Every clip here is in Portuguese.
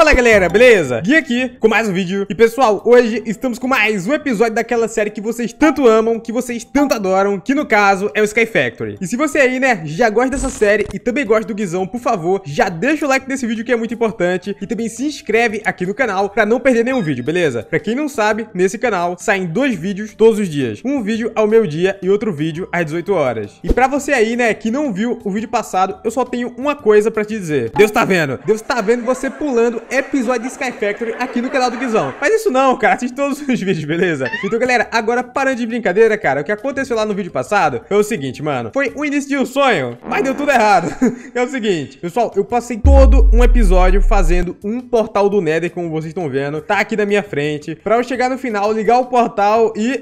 Fala galera, beleza? Gui aqui com mais um vídeo. E pessoal, hoje estamos com mais um episódio daquela série que vocês tanto amam Que vocês tanto adoram, que no caso é o Sky Factory. E se você aí, né, já gosta dessa série e também gosta do Guizão, por favor Já deixa o like nesse vídeo que é muito importante E também se inscreve aqui no canal pra não perder nenhum vídeo, beleza? Pra quem não sabe, nesse canal saem dois vídeos todos os dias. Um vídeo ao meio dia e outro vídeo às 18 horas. E pra você aí, né, que não viu o vídeo passado Eu só tenho uma coisa pra te dizer. Deus tá vendo, Deus tá vendo você pulando episódio de Sky Factory aqui no canal do Guizão. Mas isso não, cara, assiste todos os vídeos, beleza? Então, galera, agora parando de brincadeira, cara, o que aconteceu lá no vídeo passado foi o seguinte, mano. Foi o início de um sonho, mas deu tudo errado. é o seguinte, pessoal, eu passei todo um episódio fazendo um portal do Nether, como vocês estão vendo. Tá aqui na minha frente. Pra eu chegar no final, ligar o portal e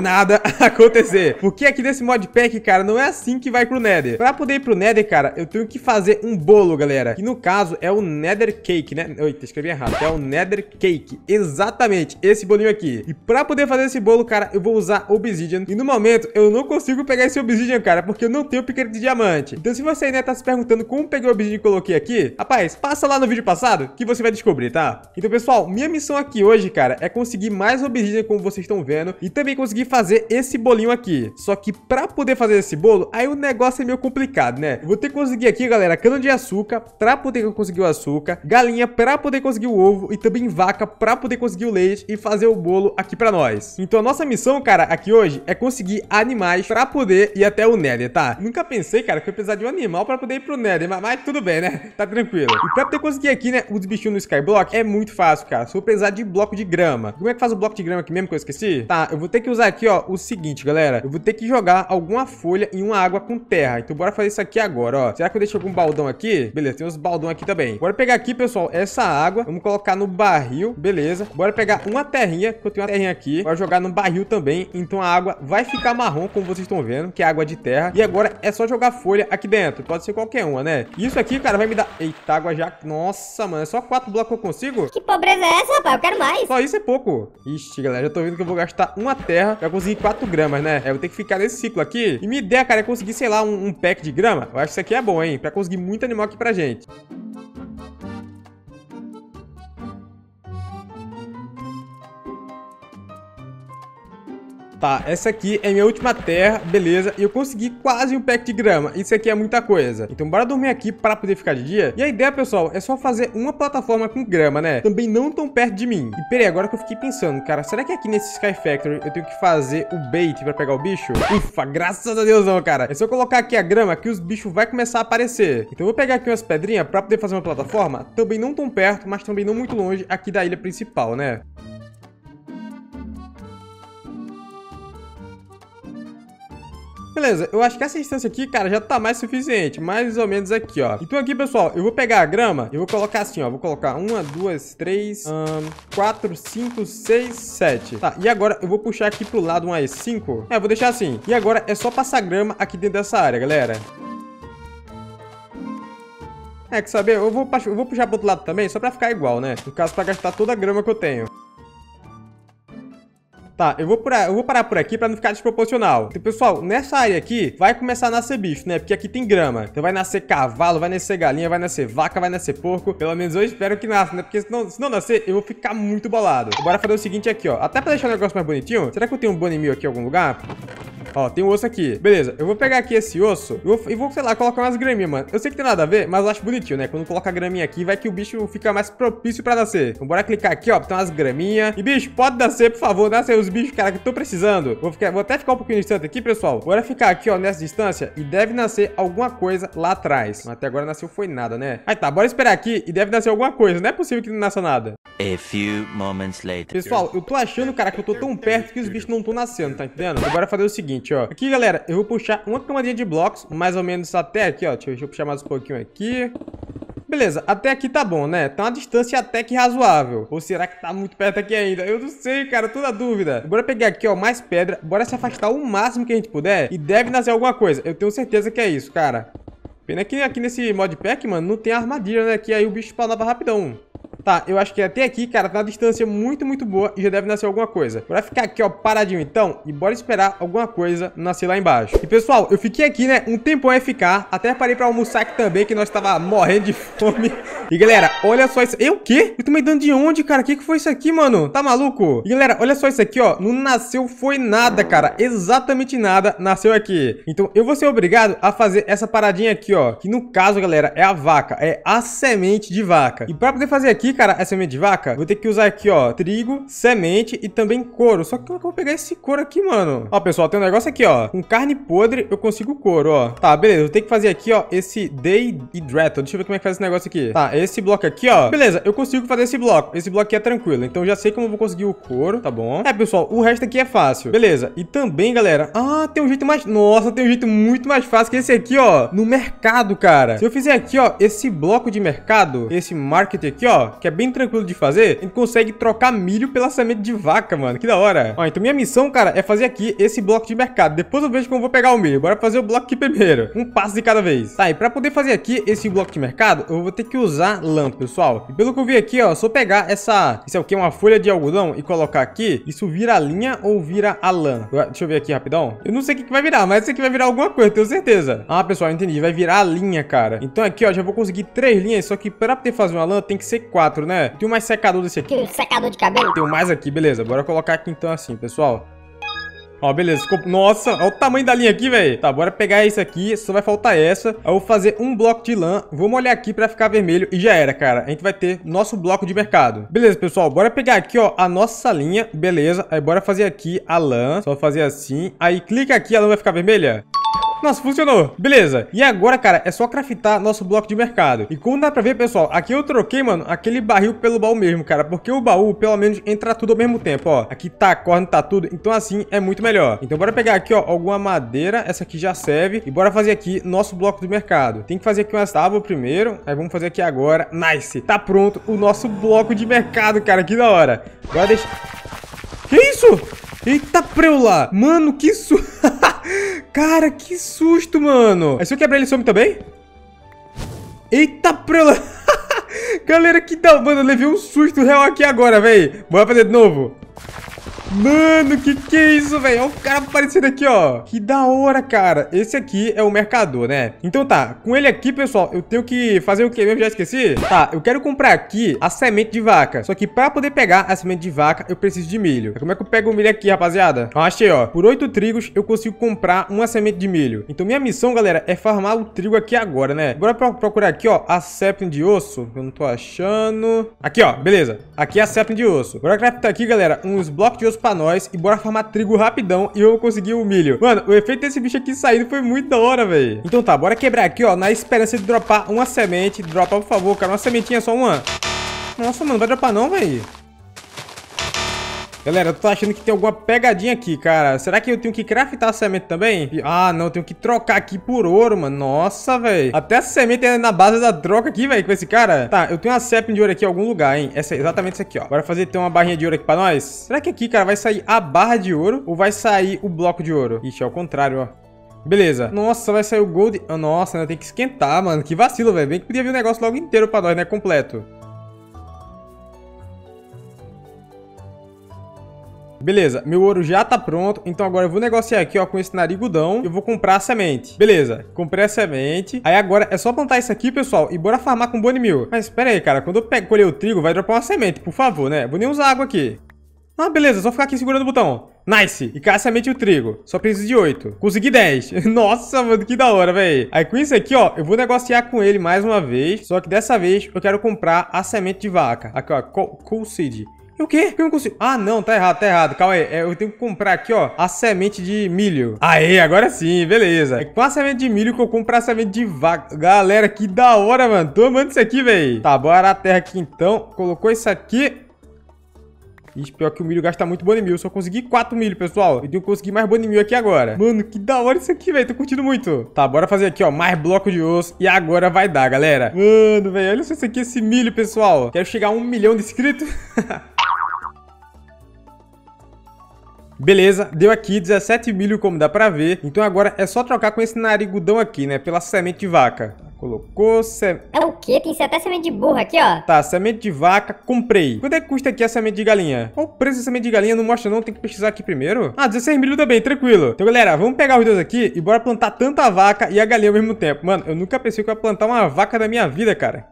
nada acontecer. Porque aqui nesse modpack, cara, não é assim que vai pro Nether. Pra poder ir pro Nether, cara, eu tenho que fazer um bolo, galera. Que no caso é o Nether Cake, né? Eita, escrevi errado. É o Nether Cake. Exatamente, esse bolinho aqui. E pra poder fazer esse bolo, cara, eu vou usar Obsidian. E no momento, eu não consigo pegar esse Obsidian, cara, porque eu não tenho piquete de diamante. Então se você ainda tá se perguntando como peguei o Obsidian e coloquei aqui, rapaz, passa lá no vídeo passado que você vai descobrir, tá? Então, pessoal, minha missão aqui hoje, cara, é conseguir mais Obsidian, como vocês estão vendo, e também conseguir fazer esse bolinho aqui. Só que pra poder fazer esse bolo, aí o negócio é meio complicado, né? Vou ter que conseguir aqui, galera, cana de açúcar pra poder conseguir o açúcar, galinha pra poder conseguir o ovo e também vaca pra poder conseguir o leite e fazer o bolo aqui pra nós. Então a nossa missão, cara, aqui hoje é conseguir animais pra poder ir até o Nether, tá? Nunca pensei, cara, que eu ia precisar de um animal pra poder ir pro Nether, mas, mas tudo bem, né? Tá tranquilo. E pra poder conseguir aqui, né, os bichinhos no Skyblock é muito fácil, cara. Só precisar de bloco de grama. Como é que faz o bloco de grama aqui mesmo que eu esqueci? Tá, eu vou ter que usar aqui, ó, o seguinte, galera. Eu vou ter que jogar alguma folha em uma água com terra. Então bora fazer isso aqui agora, ó. Será que eu deixo algum baldão aqui? Beleza, tem uns baldão aqui também. Bora pegar aqui, pessoal, essa água. Vamos colocar no barril, beleza. Bora pegar uma terrinha, que eu tenho uma terrinha aqui. Bora jogar no barril também. Então a água vai ficar marrom, como vocês estão vendo, que é água de terra. E agora é só jogar folha aqui dentro. Pode ser qualquer uma, né? Isso aqui, cara, vai me dar... Eita, água já... Nossa, mano, é só quatro blocos que eu consigo? Que pobreza é essa, rapaz? Eu quero mais. Só isso é pouco. Ixi, galera, já tô vendo que eu vou gastar uma terra pra conseguir 4 gramas, né? Eu vou ter que ficar nesse ciclo aqui. E minha ideia, cara, é conseguir, sei lá, um, um pack de grama. Eu acho que isso aqui é bom, hein? Pra conseguir muito animal aqui pra gente. Tá, essa aqui é minha última terra, beleza. E eu consegui quase um pack de grama. Isso aqui é muita coisa. Então bora dormir aqui para poder ficar de dia. E a ideia, pessoal, é só fazer uma plataforma com grama, né? Também não tão perto de mim. E peraí, agora que eu fiquei pensando, cara, será que aqui nesse Sky Factory eu tenho que fazer o bait para pegar o bicho? Ufa, graças a Deus não, cara. É só colocar aqui a grama que os bichos vai começar a aparecer. Então eu vou pegar aqui umas pedrinhas para poder fazer uma plataforma. Também não tão perto, mas também não muito longe aqui da ilha principal, né? Beleza, eu acho que essa distância aqui, cara, já tá mais suficiente. Mais ou menos aqui, ó. Então aqui, pessoal, eu vou pegar a grama e vou colocar assim, ó. Vou colocar uma, duas, três, um, quatro, cinco, seis, sete. Tá, e agora eu vou puxar aqui pro lado umas cinco. É, vou deixar assim. E agora é só passar grama aqui dentro dessa área, galera. É, que saber, eu vou, eu vou puxar pro outro lado também, só pra ficar igual, né? No caso, pra gastar toda a grama que eu tenho. Tá, eu vou, por, eu vou parar por aqui pra não ficar desproporcional. Então, pessoal, nessa área aqui vai começar a nascer bicho, né? Porque aqui tem grama. Então vai nascer cavalo, vai nascer galinha, vai nascer vaca, vai nascer porco. Pelo menos eu espero que nasça, né? Porque senão, se não nascer, eu vou ficar muito bolado. Bora fazer o seguinte aqui, ó. Até pra deixar o negócio mais bonitinho, será que eu tenho um bunny meal aqui em algum lugar? Ó, tem um osso aqui. Beleza, eu vou pegar aqui esse osso e vou, e vou, sei lá, colocar umas graminhas, mano. Eu sei que tem nada a ver, mas eu acho bonitinho, né? Quando coloca a graminha aqui, vai que o bicho fica mais propício pra nascer. Então bora clicar aqui, ó, tem umas graminhas. E, bicho, pode nascer, por favor. Nasce aí os bichos, cara, que eu tô precisando. Vou, ficar, vou até ficar um pouquinho distante aqui, pessoal. Bora ficar aqui, ó, nessa distância e deve nascer alguma coisa lá atrás. Mas até agora nasceu foi nada, né? Aí tá, bora esperar aqui e deve nascer alguma coisa. Não é possível que não nasça nada. A few moments later. Pessoal, eu tô achando, cara, que eu tô tão perto que os bichos não estão nascendo, tá entendendo? Agora fazer o seguinte, ó. Aqui, galera, eu vou puxar uma camadinha de blocos, mais ou menos até aqui, ó. Deixa eu puxar mais um pouquinho aqui. Beleza, até aqui tá bom, né? Tá uma distância até que razoável. Ou será que tá muito perto aqui ainda? Eu não sei, cara, tô na dúvida. Bora pegar aqui, ó, mais pedra. Bora se afastar o máximo que a gente puder. E deve nascer alguma coisa. Eu tenho certeza que é isso, cara. Pena que aqui nesse modpack, mano, não tem armadilha, né? Que aí o bicho spawnava rapidão. Tá, eu acho que até aqui, cara, tá uma distância muito, muito boa e já deve nascer alguma coisa. Bora ficar aqui, ó, paradinho então e bora esperar alguma coisa nascer lá embaixo. E, pessoal, eu fiquei aqui, né, um tempão a ficar. Até parei pra almoçar aqui também, que nós tava morrendo de fome. E, galera, olha só isso. Eu o quê? Eu tô me dando de onde, cara? O que que foi isso aqui, mano? Tá maluco? E, galera, olha só isso aqui, ó. Não nasceu foi nada, cara. Exatamente nada nasceu aqui. Então, eu vou ser obrigado a fazer essa paradinha aqui, ó. Que, no caso, galera, é a vaca. É a semente de vaca. E pra poder fazer aqui, cara, a semente de vaca, vou ter que usar aqui, ó, trigo, semente e também couro. Só que como é que eu vou pegar esse couro aqui, mano? Ó, pessoal, tem um negócio aqui, ó. Com carne podre, eu consigo couro, ó. Tá, beleza. Vou ter que fazer aqui, ó, esse Day Hydrato. Deixa eu ver como é que faz esse negócio aqui. Tá, esse bloco aqui, ó. Beleza, eu consigo fazer esse bloco. Esse bloco aqui é tranquilo. Então já sei como eu vou conseguir o couro, tá bom? É, pessoal, o resto aqui é fácil. Beleza. E também, galera... Ah, tem um jeito mais... Nossa, tem um jeito muito mais fácil que esse aqui, ó. No mercado, cara. Se eu fizer aqui, ó, esse bloco de mercado, esse market aqui, ó, que é bem tranquilo de fazer, a gente consegue trocar milho pela semente de vaca, mano. Que da hora. Ó, então minha missão, cara, é fazer aqui esse bloco de mercado. Depois eu vejo como eu vou pegar o milho. Bora fazer o bloco aqui primeiro. Um passo de cada vez. Tá, e pra poder fazer aqui esse bloco de mercado, eu vou ter que usar lã, pessoal. E pelo que eu vi aqui, ó, se eu pegar essa... Isso é o que? Uma folha de algodão e colocar aqui, isso vira linha ou vira a lã? Deixa eu ver aqui rapidão. Eu não sei o que, que vai virar, mas isso aqui vai virar alguma coisa, tenho certeza. Ah, pessoal, entendi. Vai virar a linha, cara. Então aqui, ó, já vou conseguir três linhas, só que pra poder fazer uma lã tem que ser quatro, né? Tem um mais secador desse aqui. Que secador de cabelo. Tem um mais aqui, beleza. Bora colocar aqui então assim, pessoal. Ó, beleza, ficou... Nossa, olha o tamanho da linha aqui, velho. Tá, bora pegar isso aqui, só vai faltar essa. Eu vou fazer um bloco de lã, vou molhar aqui pra ficar vermelho e já era, cara. A gente vai ter nosso bloco de mercado. Beleza, pessoal, bora pegar aqui, ó, a nossa linha, beleza. Aí bora fazer aqui a lã, só fazer assim. Aí clica aqui, a lã vai ficar vermelha. Nossa, funcionou. Beleza. E agora, cara, é só craftar nosso bloco de mercado. E como dá pra ver, pessoal, aqui eu troquei, mano, aquele barril pelo baú mesmo, cara. Porque o baú, pelo menos, entra tudo ao mesmo tempo, ó. Aqui tá a corda, tá tudo. Então, assim, é muito melhor. Então, bora pegar aqui, ó, alguma madeira. Essa aqui já serve. E bora fazer aqui nosso bloco do mercado. Tem que fazer aqui umas tábuas primeiro. Aí vamos fazer aqui agora. Nice. Tá pronto o nosso bloco de mercado, cara. Que da hora. Agora deixa... Que isso? Eita, preula! Mano, que susto! Cara, que susto, mano! Aí se eu quebrar ele some também? Eita, preula! Galera, que da... Mano, eu levei um susto real aqui agora, velho. Bora fazer de novo. Mano, que que é isso, velho? Olha o cara aparecendo aqui, ó. Que da hora, cara. Esse aqui é o mercador, né? Então tá, com ele aqui, pessoal, eu tenho que fazer o que mesmo? Já esqueci? Tá, eu quero comprar aqui a semente de vaca. Só que pra poder pegar a semente de vaca, eu preciso de milho. Como é que eu pego o milho aqui, rapaziada? Eu achei, ó. Por oito trigos, eu consigo comprar uma semente de milho. Então minha missão, galera, é farmar o trigo aqui agora, né? Bora procurar aqui, ó, a septim de osso. Eu não tô achando. Aqui, ó, beleza. Aqui é a septim de osso. Bora craftar aqui, galera, uns blocos de osso pra nós e bora farmar trigo rapidão e eu vou conseguir o milho. Mano, o efeito desse bicho aqui saindo foi muito da hora, velho. Então tá, bora quebrar aqui, ó, na esperança de dropar uma semente. Dropa, por favor, cara, uma sementinha, só uma. Nossa, mano, vai dropar não, velho. Galera, eu tô achando que tem alguma pegadinha aqui, cara. Será que eu tenho que craftar a semente também? Ah, não, eu tenho que trocar aqui por ouro, mano. Nossa, velho. Até a semente é na base da troca aqui, velho, com esse cara. Tá, eu tenho uma septim de ouro aqui em algum lugar, hein. Essa exatamente essa aqui, ó. Bora fazer ter uma barrinha de ouro aqui pra nós. Será que aqui, cara, vai sair a barra de ouro ou vai sair o bloco de ouro? Ixi, é o contrário, ó. Beleza. Nossa, vai sair o gold. Nossa, ainda tem que esquentar, mano. Que vacilo, velho. Bem que podia vir o negócio logo inteiro pra nós, né? Completo. Beleza, meu ouro já tá pronto, então agora eu vou negociar aqui, ó, com esse narigudão. Eu vou comprar a semente. Beleza, comprei a semente. Aí agora é só plantar isso aqui, pessoal, e bora farmar com bone mil. Mas espera aí, cara, quando eu pego, colher o trigo, vai dropar uma semente, por favor, né? Vou nem usar água aqui. Ah, beleza, só ficar aqui segurando o botão. Nice. E a semente o trigo. Só preciso de 8. Consegui 10. Nossa, mano, que da hora, velho. Aí com isso aqui, ó, eu vou negociar com ele mais uma vez. Só que dessa vez eu quero comprar a semente de vaca. Aqui, ó, Cool Seed. O quê? Eu não consigo. Ah, não, tá errado, tá errado. Calma aí. É, eu tenho que comprar aqui, ó, a semente de milho. Aê, agora sim, beleza. É com a semente de milho que eu compro a semente de vaca. Galera, que da hora, mano. Tô amando isso aqui, velho. Tá, bora a terra aqui então. Colocou isso aqui. Ixi, pior que o milho gasta muito bone mil. Só consegui 4 milho, pessoal. Eu tenho que conseguir mais bone mil aqui agora. Mano, que da hora isso aqui, velho. Tô curtindo muito. Tá, bora fazer aqui, ó, mais bloco de osso. E agora vai dar, galera. Mano, velho, olha só isso aqui, esse milho, pessoal. Quero chegar a um milhão de inscritos. Beleza, deu aqui 17 milho, como dá pra ver. Então agora é só trocar com esse narigudão aqui, né? Pela semente de vaca. Colocou semente... É o quê? Tem até semente de burro aqui, ó. Tá, semente de vaca, comprei. Quanto é que custa aqui a semente de galinha? Qual o preço da semente de galinha? Não mostra não, tem que pesquisar aqui primeiro. Ah, 16 milho também, tranquilo. Então, galera, vamos pegar os dois aqui e bora plantar tanto a vaca e a galinha ao mesmo tempo. Mano, eu nunca pensei que eu ia plantar uma vaca na minha vida, cara.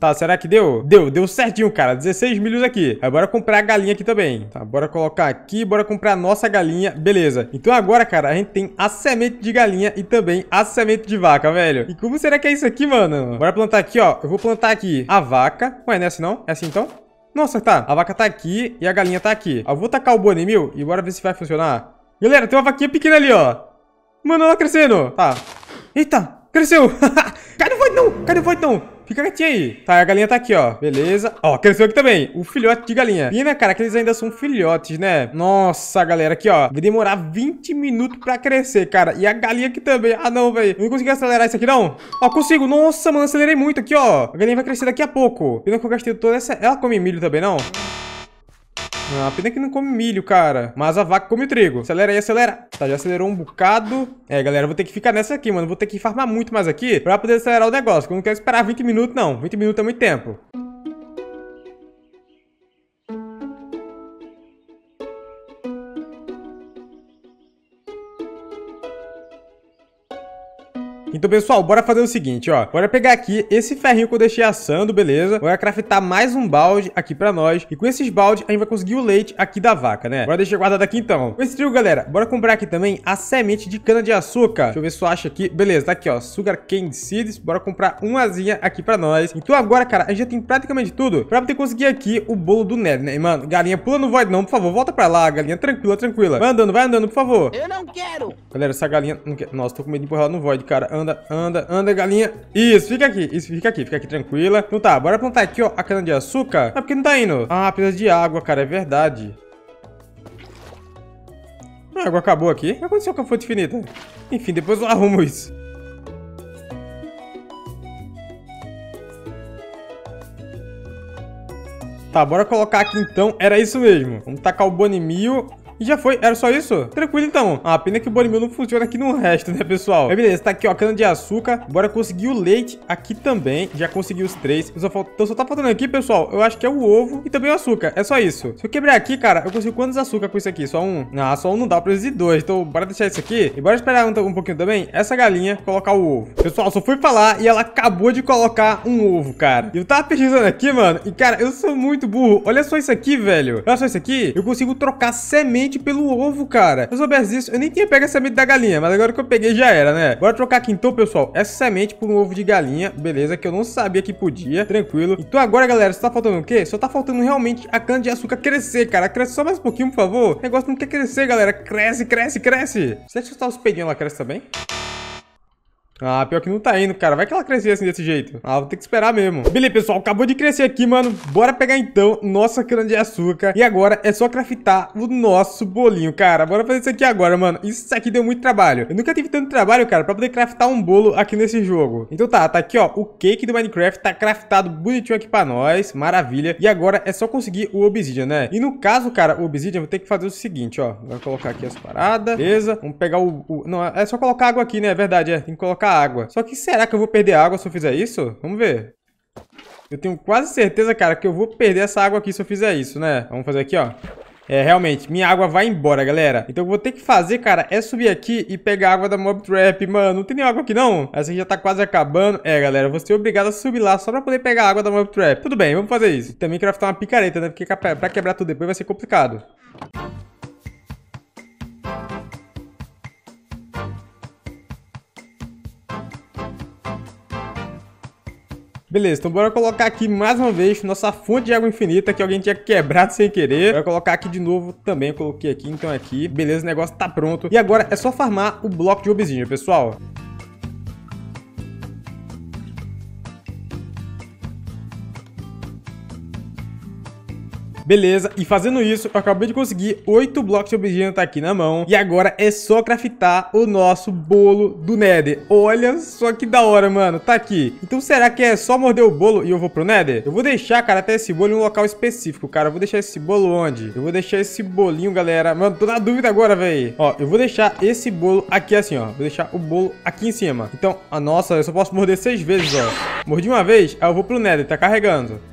Tá, será que deu? Deu, deu certinho, cara. 16 milhos aqui. Aí bora comprar a galinha aqui também. Tá, bora colocar aqui, bora comprar a nossa galinha. Beleza. Então agora, cara, a gente tem a semente de galinha e também a semente de vaca, velho. E como será que é isso aqui, mano? Bora plantar aqui, ó. Eu vou plantar aqui a vaca. Ué, não é assim não? É assim então? Nossa, tá. A vaca tá aqui e a galinha tá aqui. Eu vou tacar o bone mil e bora ver se vai funcionar. Galera, tem uma vaquinha pequena ali, ó. Mano, ela crescendo. Tá. Eita, cresceu. Cadê o void não? Cadê o void não? Fica quietinho aí. Tá, a galinha tá aqui, ó. Beleza. Ó, cresceu aqui também. O filhote de galinha. Pena, cara, que eles ainda são filhotes, né? Nossa, galera, aqui, ó. Vai demorar 20 minutos pra crescer, cara. E a galinha aqui também. Ah, não, velho. Não consegui acelerar isso aqui, não. Ó, consigo. Nossa, mano, acelerei muito aqui, ó. A galinha vai crescer daqui a pouco. Pena que eu gastei toda essa... Ela come milho também, não? Ah, pena que não come milho, cara. Mas a vaca come trigo. Acelera aí, acelera. Tá, já acelerou um bocado. É, galera, vou ter que ficar nessa aqui, mano. Vou ter que farmar muito mais aqui pra poder acelerar o negócio. Eu não quero esperar 20 minutos, não. 20 minutos é muito tempo. Então, pessoal, bora fazer o seguinte, ó. Bora pegar aqui esse ferrinho que eu deixei assando, beleza? Bora craftar mais um balde aqui pra nós. E com esses baldes, a gente vai conseguir o leite aqui da vaca, né? Bora deixar guardado aqui, então. Com esse trio, galera, bora comprar aqui também a semente de cana-de-açúcar. Deixa eu ver se eu acho aqui. Beleza, tá aqui, ó. Sugar Cane Seeds. Bora comprar umazinha aqui pra nós. Então agora, cara, a gente já tem praticamente tudo pra poder conseguir aqui o bolo do Ned, né? E, mano, galinha, pula no void não, por favor. Volta pra lá, galinha. Tranquila, tranquila. Vai andando, vai andando, por favor. Eu não quero. Galera, essa galinha não quer... Nossa, tô com medo de empurrar ela no void, cara anda, anda, anda, galinha. Isso, fica aqui, isso, fica aqui, fica aqui, tranquila. Então tá, bora plantar aqui, ó, a cana de açúcar. Ah, porque não tá indo? Ah, precisa de água, cara, é verdade. A água acabou aqui. O que aconteceu com a fonte infinita? Enfim, depois eu arrumo isso. Tá, bora colocar aqui então. Era isso mesmo. Vamos tacar o Bone Mil e já foi, era só isso? Tranquilo então. Ah, pena que o Bonimil não funciona aqui no resto, né, pessoal? Mas beleza, tá aqui, ó, cana de açúcar. Bora conseguir o leite aqui também. Já consegui os três. Só falta... Então só tá faltando aqui, pessoal, eu acho que é o ovo e também o açúcar. É só isso. Se eu quebrar aqui, cara, eu consigo quantos açúcar com isso aqui? Só um? Ah, só um não dá, eu preciso de dois. Então bora deixar isso aqui. E bora esperar um, um pouquinho também. Essa galinha colocar o ovo. Pessoal, só fui falar e ela acabou de colocar um ovo, cara. Eu tava pesquisando aqui, mano. E, cara, eu sou muito burro. Olha só isso aqui, velho. Olha só isso aqui. Eu consigo trocar semente pelo ovo, cara. Se eu soubesse disso, eu nem tinha pego a semente da galinha, mas agora que eu peguei já era, né? Bora trocar aqui então, pessoal, essa semente por um ovo de galinha, beleza, que eu não sabia que podia, tranquilo. Então agora, galera, só tá faltando o quê? Só tá faltando realmente a cana de açúcar crescer, cara. Cresce só mais um pouquinho, por favor. O negócio não quer crescer, galera. Cresce, cresce, cresce. Será que os pedinhos lá cresce também? Ah, pior que não tá indo, cara. Vai que ela crescer assim desse jeito. Ah, vou ter que esperar mesmo. Beleza, pessoal. Acabou de crescer aqui, mano. Bora pegar então nossa cana de açúcar. E agora é só craftar o nosso bolinho, cara. Bora fazer isso aqui agora, mano. Isso aqui deu muito trabalho. Eu nunca tive tanto trabalho, cara, pra poder craftar um bolo aqui nesse jogo. Então tá, tá aqui, ó. O cake do Minecraft tá craftado bonitinho aqui pra nós. Maravilha. E agora é só conseguir o obsidian, né? E no caso, cara, o obsidian, vou ter que fazer o seguinte, ó. Vou colocar aqui as paradas. Beleza. Vamos pegar o... o... Não, é só colocar água aqui, né? É verdade, é. Tem que colocar água. Só que será que eu vou perder água se eu fizer isso? Vamos ver. Eu tenho quase certeza, cara, que eu vou perder essa água aqui se eu fizer isso, né? Vamos fazer aqui, ó. É, realmente, minha água vai embora, galera. Então eu vou ter que fazer, cara, é subir aqui e pegar água da Mob Trap, mano. Não tem nem água aqui, não. Essa aqui já tá quase acabando. É, galera, eu vou ser obrigado a subir lá só pra poder pegar água da Mob Trap. Tudo bem, vamos fazer isso. Também craftar uma picareta, né? Porque pra quebrar tudo depois vai ser complicado. Beleza, então bora colocar aqui mais uma vez nossa fonte de água infinita que alguém tinha quebrado sem querer. Bora colocar aqui de novo também, coloquei aqui, então aqui. Beleza, o negócio tá pronto. E agora é só farmar o bloco de obsidian, pessoal. Beleza, e fazendo isso, eu acabei de conseguir 8 blocos de obsidiana tá aqui na mão. E agora é só craftar o nosso bolo do Nether. Olha só que da hora, mano. Tá aqui. Então será que é só morder o bolo e eu vou pro Nether? Eu vou deixar, cara, até esse bolo em um local específico, cara. Eu vou deixar esse bolo onde? Eu vou deixar esse bolinho, galera. Mano, tô na dúvida agora, velho. Ó, eu vou deixar esse bolo aqui assim, ó. Vou deixar o bolo aqui em cima. Então, a nossa, eu só posso morder seis vezes, ó. Mordi uma vez, aí eu vou pro Nether. Tá carregando.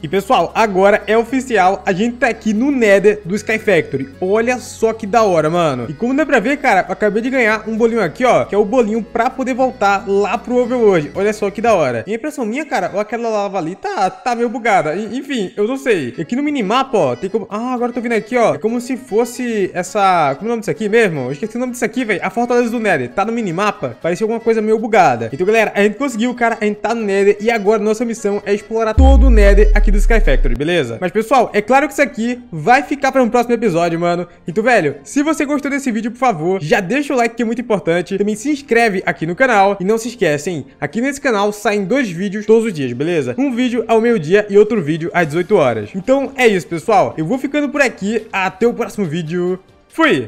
E pessoal, agora é oficial, a gente tá aqui no Nether do Sky Factory. Olha só que da hora, mano. E como dá pra ver, cara, acabei de ganhar um bolinho aqui, ó, que é o bolinho pra poder voltar lá pro Overworld. Olha só que da hora. E a impressão minha, cara, ou aquela lava ali tá, tá meio bugada. E, enfim, eu não sei. Aqui no minimapa, ó, tem como... Ah, agora eu tô vendo aqui, ó. É como se fosse essa... Como é o nome disso aqui mesmo? Eu esqueci o nome disso aqui, velho. A Fortaleza do Nether. Tá no minimapa. Parecia alguma coisa meio bugada. Então, galera, a gente conseguiu, cara. A gente tá no Nether. E agora nossa missão é explorar todo o Nether aqui do Sky Factory, beleza? Mas, pessoal, é claro que isso aqui vai ficar para um próximo episódio, mano. Então, velho, se você gostou desse vídeo, por favor, já deixa o like que é muito importante. Também se inscreve aqui no canal. E não se esquecem, aqui nesse canal saem dois vídeos todos os dias, beleza? Um vídeo ao meio-dia e outro vídeo às 18 horas. Então, é isso, pessoal. Eu vou ficando por aqui. Até o próximo vídeo. Fui!